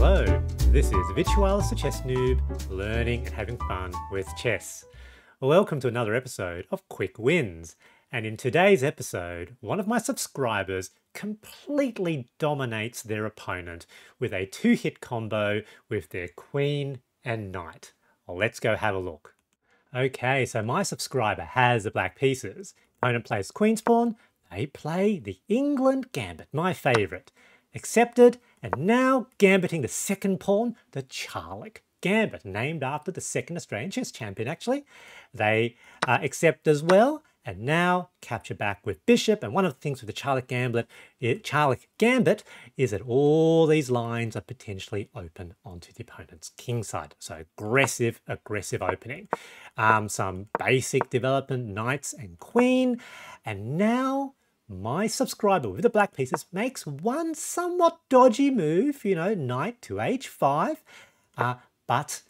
Hello, this is Virtualis the Chess Noob, learning and having fun with chess. Welcome to another episode of Quick Wins. And in today's episode, one of my subscribers completely dominates their opponent with a two hit combo with their queen and knight. Let's go have a look. Okay, so my subscriber has the black pieces. Opponent plays queen's pawn, they play the Englund Gambit, my favourite. Accepted, and now gambiting the second pawn, the Charlick Gambit, named after the second Australian chess champion, actually. They uh, accept as well, and now capture back with bishop. And one of the things with the Charlick Gambit, it, Charlick Gambit is that all these lines are potentially open onto the opponent's king side. So aggressive, aggressive opening. Um, some basic development, knights and queen. And now my subscriber with the black pieces makes one somewhat dodgy move, you know, knight to h5, uh, but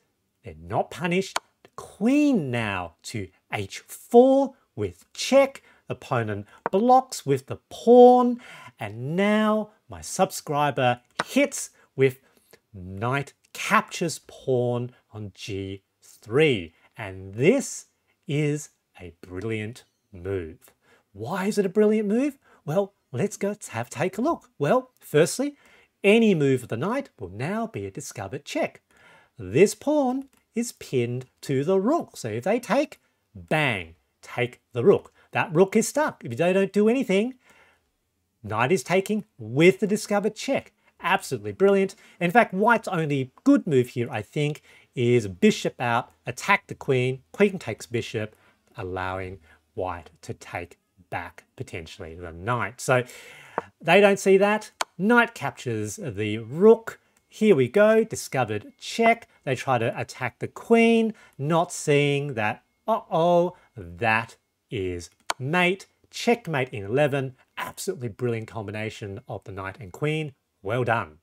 they're not punished. The queen now to h4 with check. Opponent blocks with the pawn, and now my subscriber hits with knight captures pawn on g3. And this is a brilliant move. Why is it a brilliant move? Well, let's go have take a look. Well, firstly, any move of the knight will now be a discovered check. This pawn is pinned to the rook. So if they take, bang, take the rook. That rook is stuck. If they don't do anything, knight is taking with the discovered check. Absolutely brilliant. In fact, white's only good move here, I think, is bishop out, attack the queen, queen takes bishop, allowing white to take back potentially the knight. So they don't see that. Knight captures the rook. Here we go, discovered check. They try to attack the queen, not seeing that, uh-oh, that is mate. Checkmate in 11. Absolutely brilliant combination of the knight and queen. Well done.